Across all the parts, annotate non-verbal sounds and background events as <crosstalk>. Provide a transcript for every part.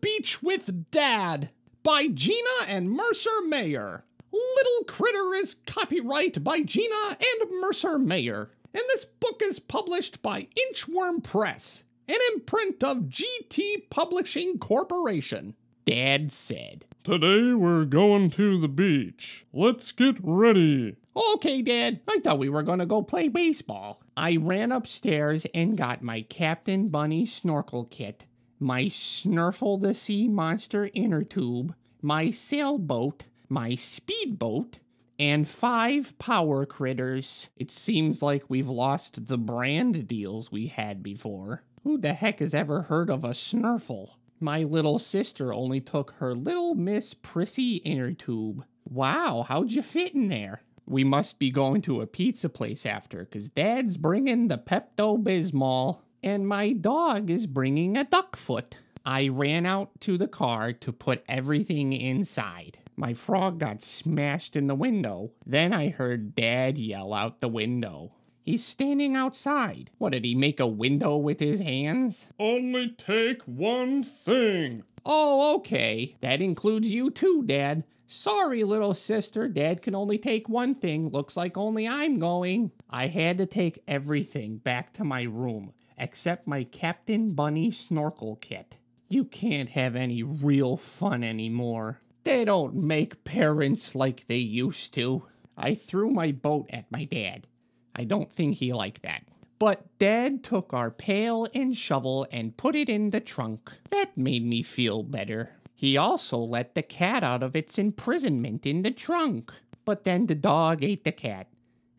Beach with Dad by Gina and Mercer Mayer. Little Critter is copyright by Gina and Mercer Mayer. And this book is published by Inchworm Press, an imprint of GT Publishing Corporation. Dad said. Today we're going to the beach. Let's get ready. Okay, Dad. I thought we were going to go play baseball. I ran upstairs and got my Captain Bunny snorkel kit, my Snurfle the Sea Monster inner tube, my sailboat, my speedboat, and five power critters. It seems like we've lost the brand deals we had before. Who the heck has ever heard of a Snurfle? My little sister only took her little Miss Prissy inner tube. Wow, how'd you fit in there? We must be going to a pizza place after, because Dad's bringing the Pepto Bismol, and my dog is bringing a duck foot. I ran out to the car to put everything inside. My frog got smashed in the window. Then I heard Dad yell out the window. He's standing outside. What, did he make a window with his hands? Only take one thing. Oh, okay. That includes you too, Dad. Sorry, little sister. Dad can only take one thing. Looks like only I'm going. I had to take everything back to my room, except my Captain Bunny snorkel kit. You can't have any real fun anymore. They don't make parents like they used to. I threw my boat at my dad. I don't think he liked that. But Dad took our pail and shovel and put it in the trunk. That made me feel better. He also let the cat out of its imprisonment in the trunk. But then the dog ate the cat.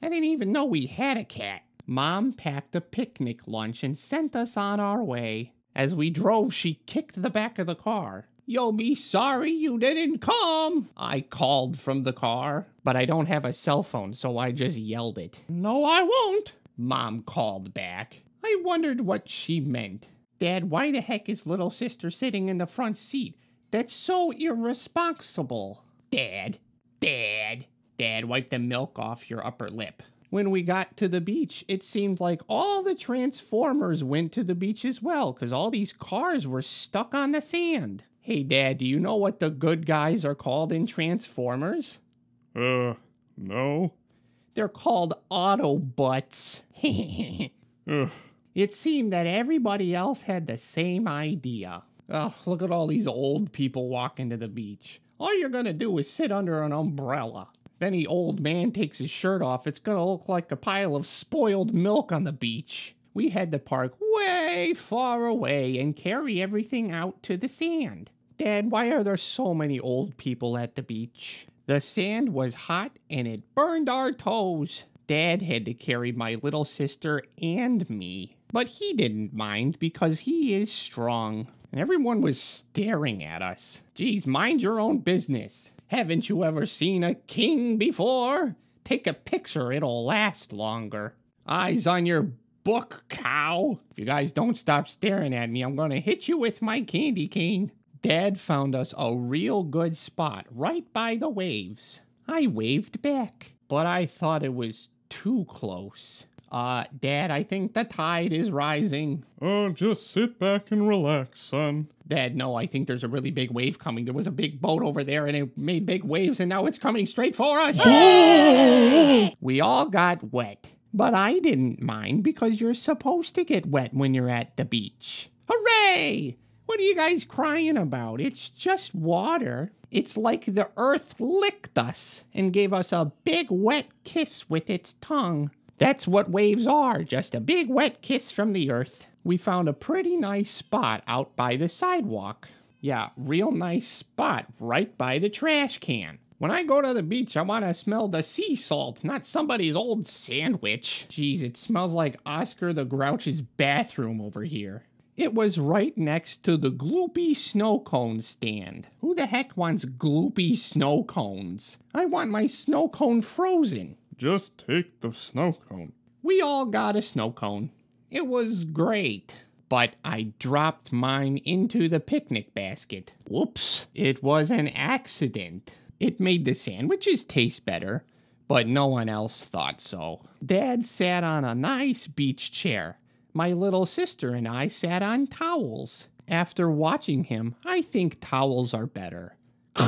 I didn't even know we had a cat. Mom packed a picnic lunch and sent us on our way. As we drove, she kicked the back of the car. You'll be sorry you didn't come, I called from the car. But I don't have a cell phone, so I just yelled it. No, I won't, Mom called back. I wondered what she meant. Dad, why the heck is little sister sitting in the front seat? That's so irresponsible. Dad, Dad, Dad, wipe the milk off your upper lip. When we got to the beach, it seemed like all the Transformers went to the beach as well, because all these cars were stuck on the sand. Hey, Dad, do you know what the good guys are called in Transformers? Uh, no. They're called Autobots. <laughs> Ugh. it seemed that everybody else had the same idea. Oh, look at all these old people walking to the beach. All you're gonna do is sit under an umbrella. Any old man takes his shirt off, it's gonna look like a pile of spoiled milk on the beach. We had to park way far away and carry everything out to the sand. Dad, why are there so many old people at the beach? The sand was hot and it burned our toes. Dad had to carry my little sister and me. But he didn't mind because he is strong. And everyone was staring at us. Geez, mind your own business. Haven't you ever seen a king before? Take a picture, it'll last longer. Eyes on your book, cow. If you guys don't stop staring at me, I'm gonna hit you with my candy cane. Dad found us a real good spot right by the waves. I waved back, but I thought it was too close. Uh, Dad, I think the tide is rising. Oh, just sit back and relax, son. Dad, no, I think there's a really big wave coming. There was a big boat over there and it made big waves and now it's coming straight for us. <gasps> we all got wet, but I didn't mind because you're supposed to get wet when you're at the beach. Hooray! What are you guys crying about? It's just water. It's like the earth licked us and gave us a big wet kiss with its tongue. That's what waves are, just a big wet kiss from the earth. We found a pretty nice spot out by the sidewalk. Yeah, real nice spot right by the trash can. When I go to the beach, I want to smell the sea salt, not somebody's old sandwich. Jeez, it smells like Oscar the Grouch's bathroom over here. It was right next to the gloopy snow cone stand. Who the heck wants gloopy snow cones? I want my snow cone frozen. Just take the snow cone. We all got a snow cone. It was great. But I dropped mine into the picnic basket. Whoops. It was an accident. It made the sandwiches taste better, but no one else thought so. Dad sat on a nice beach chair. My little sister and I sat on towels. After watching him, I think towels are better.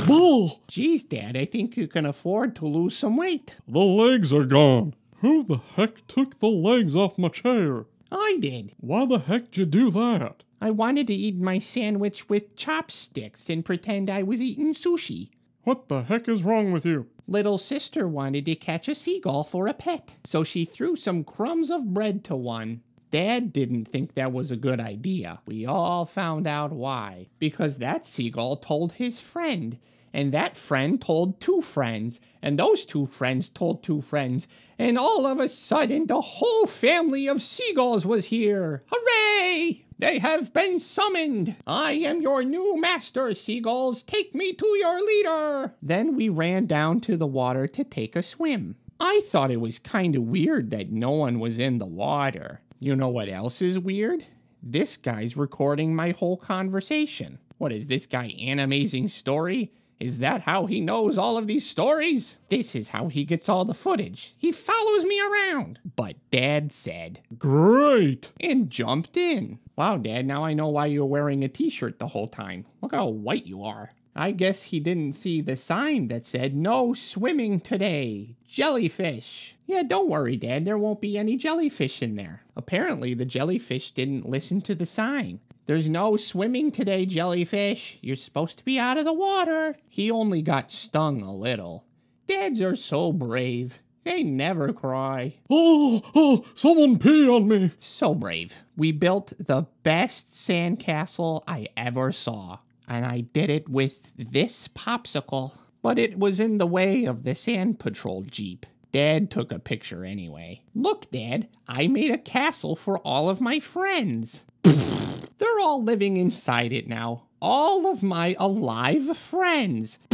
Bull! Geez, Dad, I think you can afford to lose some weight. The legs are gone. Who the heck took the legs off my chair? I did. Why the heck did you do that? I wanted to eat my sandwich with chopsticks and pretend I was eating sushi. What the heck is wrong with you? Little sister wanted to catch a seagull for a pet, so she threw some crumbs of bread to one. Dad didn't think that was a good idea. We all found out why. Because that seagull told his friend, and that friend told two friends, and those two friends told two friends, and all of a sudden the whole family of seagulls was here. Hooray! They have been summoned. I am your new master, seagulls. Take me to your leader. Then we ran down to the water to take a swim. I thought it was kind of weird that no one was in the water. You know what else is weird? This guy's recording my whole conversation. What is this guy, an amazing story? Is that how he knows all of these stories? This is how he gets all the footage. He follows me around. But Dad said, Great! and jumped in. Wow, Dad, now I know why you're wearing a t shirt the whole time. Look how white you are. I guess he didn't see the sign that said, No swimming today. Jellyfish. Yeah, don't worry, Dad, there won't be any jellyfish in there. Apparently, the jellyfish didn't listen to the sign. There's no swimming today, jellyfish. You're supposed to be out of the water. He only got stung a little. Dads are so brave. They never cry. Oh, oh, someone pee on me. So brave. We built the best sandcastle I ever saw, and I did it with this popsicle. But it was in the way of the Sand Patrol Jeep. Dad took a picture anyway. Look, Dad, I made a castle for all of my friends. <laughs> They're all living inside it now. All of my alive friends. <laughs>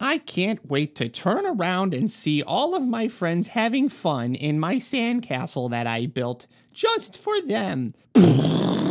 I can't wait to turn around and see all of my friends having fun in my sandcastle that I built just for them. <laughs>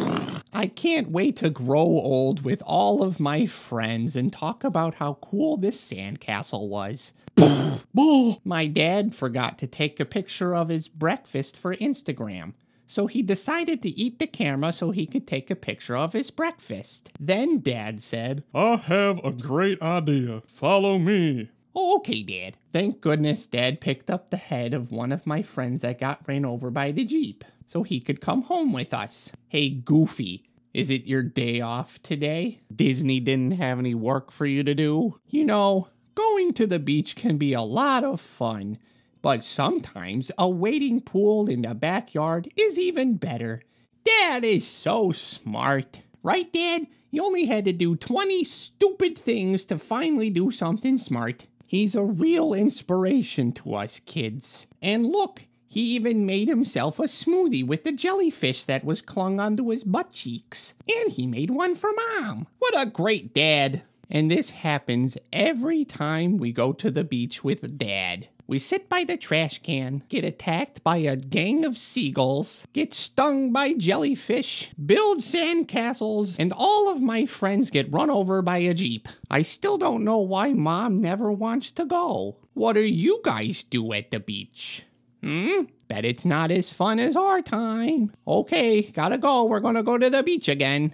I can't wait to grow old with all of my friends and talk about how cool this sandcastle was. <laughs> My dad forgot to take a picture of his breakfast for Instagram, so he decided to eat the camera so he could take a picture of his breakfast. Then dad said, I have a great idea. Follow me. Oh, okay, Dad. Thank goodness Dad picked up the head of one of my friends that got ran over by the Jeep so he could come home with us. Hey, Goofy, is it your day off today? Disney didn't have any work for you to do? You know, going to the beach can be a lot of fun, but sometimes a wading pool in the backyard is even better. Dad is so smart. Right, Dad? You only had to do 20 stupid things to finally do something smart. He's a real inspiration to us kids. And look, he even made himself a smoothie with the jellyfish that was clung onto his butt cheeks. And he made one for Mom. What a great dad. And this happens every time we go to the beach with Dad. We sit by the trash can, get attacked by a gang of seagulls, get stung by jellyfish, build sandcastles, and all of my friends get run over by a jeep. I still don't know why mom never wants to go. What do you guys do at the beach? Hmm? Bet it's not as fun as our time. Okay, gotta go. We're gonna go to the beach again.